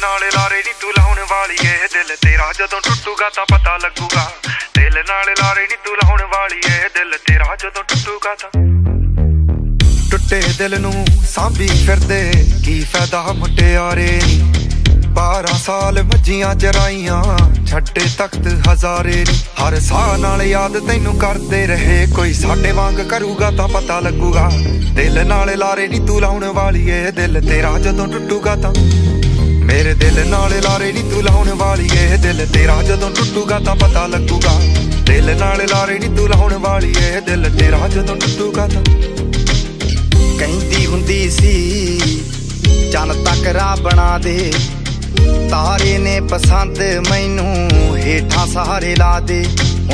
ਨਾਲ ਲਾਰੇ ਨੀ ਤੂੰ ਲਾਉਣ ਵਾਲੀ ਏ। ਦਿਲ ਤੇਰਾ ਜਦੋਂ ਟੁੱਟੂਗਾ ਤਾਂ ਪਤਾ ਲੱਗੂਗਾ। ਦਿਲ ਨਾਲ ਲਾਰੇ ਨੀ ਤੂੰ ਲਾਉਣ ਵਾਲੀ ਏ। ਦਿਲ ਤੇਰਾ ਜਦੋਂ ਟੁੱਟੂਗਾ ਤਾਂ ਟੁੱਟੇ ਦਿਲ ਨੂੰ ਸਾਂਭੀ ਫਿਰਦੇ, ਕੀ ਫਾਇਦਾ ਮੁਟਿਆਰੇ ਨੀ? 12 ਸਾਲ ਮੱਜੀਆਂ ਚਰਾਈਆਂ, ਛੱਡੇ ਤਖਤ ਹਜ਼ਾਰੇ ਹਰ ਸਾਹ ਨਾਲ ਯਾਦ ਤੈਨੂੰ ਕਰਦੇ ਰਹੇ, ਕੋਈ ਸਾਡੇ ਵਾਂਗ ਕਰੂਗਾ ਤਾਂ ਪਤਾ ਲੱਗੂਗਾ। ਦਿਲ ਨਾਲ ਲਾਰੇ ਨੀ ਤੂੰ ਲਾਉਣ ਵਾਲੀ ਏ। ਦਿਲ ਤੇਰਾ ਜਦੋਂ ਟੁੱਟੂਗਾ ਤਾਂ ਮੇਰੇ ਦਿਲ ਨਾਲ ਲਾਰੇ ਨੀ ਤੂੰ ਲਾਉਣ ਵਾਲੀ ਏ ਦਿਲ ਤੇਰਾ ਜਦੋਂ ਟੁੱਟੂਗਾ ਤਾਂ ਪਤਾ ਲੱਗੂਗਾ। ਦਿਲ ਨਾਲ ਲਾਰੇ ਨੀ ਤੂੰ ਲਾਉਣ ਵਾਲੀ ਏ ਦਿਲ ਤੇਰਾ ਜਦੋਂ ਟੁੱਟੂਗਾ ਤਾਂ। ਕਹਿੰਦੀ ਹੁੰਦੀ ਸੀ ਚੰਨ ਤੱਕ ਰਾਹ ਬਣਾ ਦੇ। ਤਾਰੇ ਨੇ ਪਸੰਦ ਮੈਨੂੰ ਹੇਠਾਂ ਸਹਾਰੇ ਲਾ ਦੇ।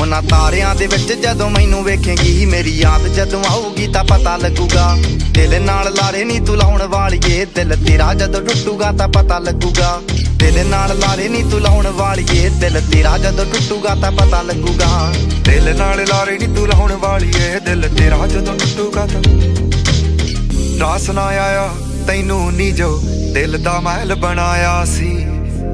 ਉਹਨਾਂ ਤਾਰਿਆਂ ਦੇ ਵਿੱਚ ਜਦੋਂ ਮੈਨੂੰ ਵੇਖੇਂਗੀ, ਮੇਰੀ ਯਾਦ ਜਦੋਂ ਆਊਗੀ ਤਾਂ ਪਤਾ ਲੱਗੂਗਾ। ਦਿਲ ਨਾਲ ਲਾਰੇ ਨਹੀਂ ਤੂੰ ਲਾਉਣ ਵਾਲੀਏ। ਦਿਲ ਤੇਰਾ ਜਦੋਂ ਟੁੱਟੂਗਾ ਤਾਂ ਪਤਾ ਲੱਗੂਗਾ। ਦਿਲ ਨਾਲ ਲਾਰੇ ਨਹੀਂ ਤੂੰ ਲਾਉਣ ਵਾਲੀਏ। ਦਿਲ ਤੇਰਾ ਜਦੋਂ ਟੁੱਟੂਗਾ ਤਾਂ ਪਤਾ ਲੱਗੂਗਾ। ਦਿਲ ਨਾਲ ਲਾਰੇ ਨੀ ਤੂੰ ਲਾਉਣ ਵਾਲੀ ਦਿਲ ਤੇਰਾ ਜਦੋਂ ਟੁੱਟੂਗਾ ਤਾਂ ਰਾਸ ਨਾ ਆਇਆ। ਤੈਨੂੰ ਨੀ ਜੋ ਦਿਲ ਦਾ ਮਹਿਲ ਬਣਾਇਆ ਸੀ।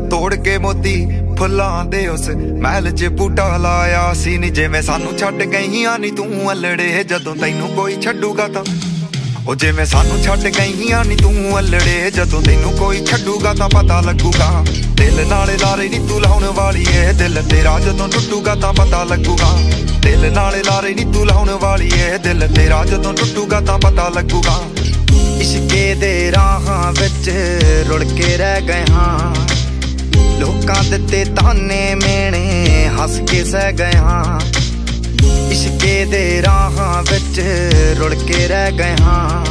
ਤੋੜ ਕੇ ਮੋਤੀ ਫੁੱਲਾਂ ਦੇ ਉਸ ਮਹਿਲ 'ਚ ਬੂਟਾ ਲਾਇਆ ਸੀ ਨੀ ਜਿਵੇਂ ਸਾਨੂੰ ਛੱਡ ਗਈਆਂ ਨੀ ਤੂੰ ਅਲੜੇ, ਜਦੋਂ ਤੈਨੂੰ ਕੋਈ ਛੱਡੂਗਾ ਤਾਂ। ਉਹ ਜਿਵੇਂ ਸਾਨੂੰ ਛੱਡ ਗਈਆਂ ਨੀ ਤੂੰ ਅਲੜੇ, ਜਦੋਂ ਤੈਨੂੰ ਕੋਈ ਛੱਡੂਗਾ ਤਾਂ ਪਤਾ ਲੱਗੂਗਾ। ਦਿਲ ਨਾਲ ਲਾਰੇ ਨੀ ਤੂੰ ਲਾਉਣ ਵਾਲੀ ਏ, ਦਿਲ ਤੇਰਾ ਜਦੋਂ ਟੁੱਟੂਗਾ ਤਾਂ ਪਤਾ ਲੱਗੂਗਾ। ਦਿਲ ਨਾਲ ਲਾਰੇ ਨੀ ਤੂੰ ਲਾਉਣ ਵਾਲੀ ਏ, ਦਿਲ ਤੇਰਾ ਜਦੋਂ ਟੁੱਟੂਗਾ ਤਾਂ ਪਤਾ ਲੱਗੂਗਾ। ਇਸ਼ਕੇ ਦੇ ਰਾਹਾਂ ਵਿੱਚ ਰੁੜ ਕੇ ਰਹਿ ਗਏ ਹਾਂ। ਲੋਕਾਂ ਦਿੱਤੇ ਤਾਨੇ ਮੇਣੇ, ਹੱਸ ਕੇ ਸਹਿ ਗਏ ਹਾਂ। ਇਸ਼ਕੇ ਦੇ ਰਾਹਾਂ ਵਿੱਚ ਰੁੜ ਕੇ ਰਹਿ ਗਏ ਹਾਂ।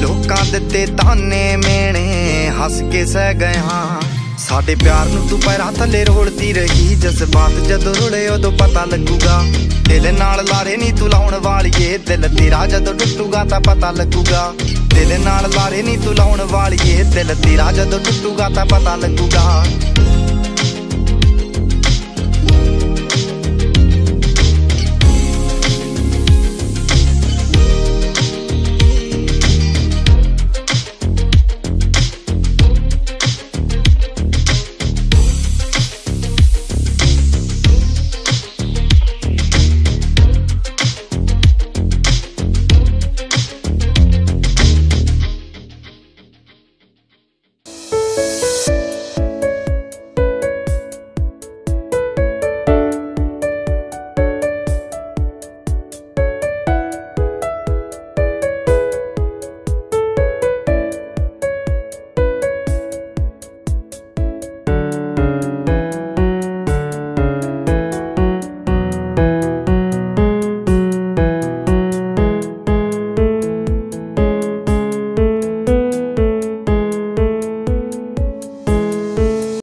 ਲੋਕਾਂ ਦਿੱਤੇ ਤਾਨੇ ਮੇਣੇ, ਹੱਸ ਕੇ ਸਹਿ ਗਏ ਹਾਂ। ਸਾਡੇ ਪਿਆਰ ਨੂੰ ਤੂੰ ਪੈਰਾਂ ਥੱਲੇ ਰੋੜਦੀ ਰਹੀ ਜਜ਼ਬਾਤ ਜਦੋਂ ਰੁੜੇ ਉਦੋਂ ਪਤਾ ਲੱਗੂਗਾ। ਦਿਲ ਨਾਲ ਲਾਰੇ ਨਹੀਂ ਤੂੰ ਲਾਉਣ ਵਾਲੀਏ, ਦਿਲ ਤੇਰਾ ਜਦੋਂ ਟੁੱਟੂਗਾ ਤਾਂ ਪਤਾ ਲੱਗੂਗਾ। ਦਿਲ ਨਾਲ ਲਾਰੇ ਨਹੀਂ ਤੂੰ ਲਾਉਣ ਵਾਲੀਏ, ਦਿਲ ਤੇਰਾ ਜਦੋਂ ਟੁੱਟੂਗਾ ਤਾਂ ਪਤਾ ਲੱਗੂਗਾ।